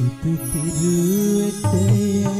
සිත පිරුවෙතය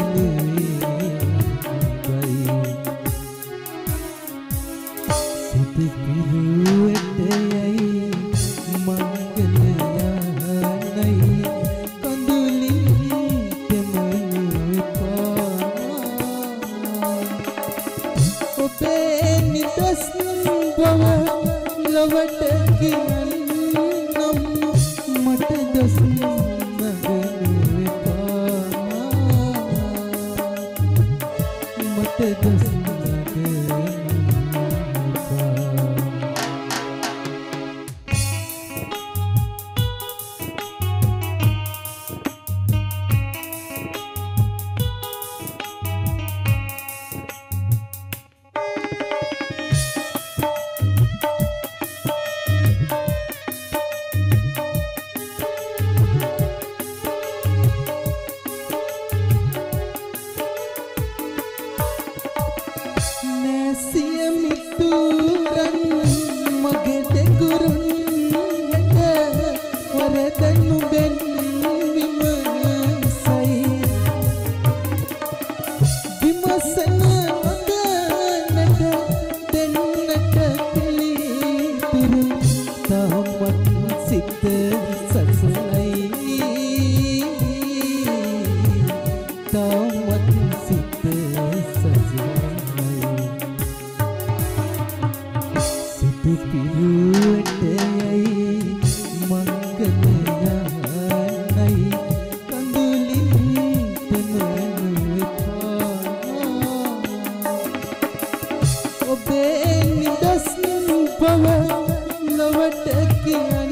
भव लवट किरणं मट दस्नं मट दस् ඔබේ නිදස් බව ලොවට කියන්නේ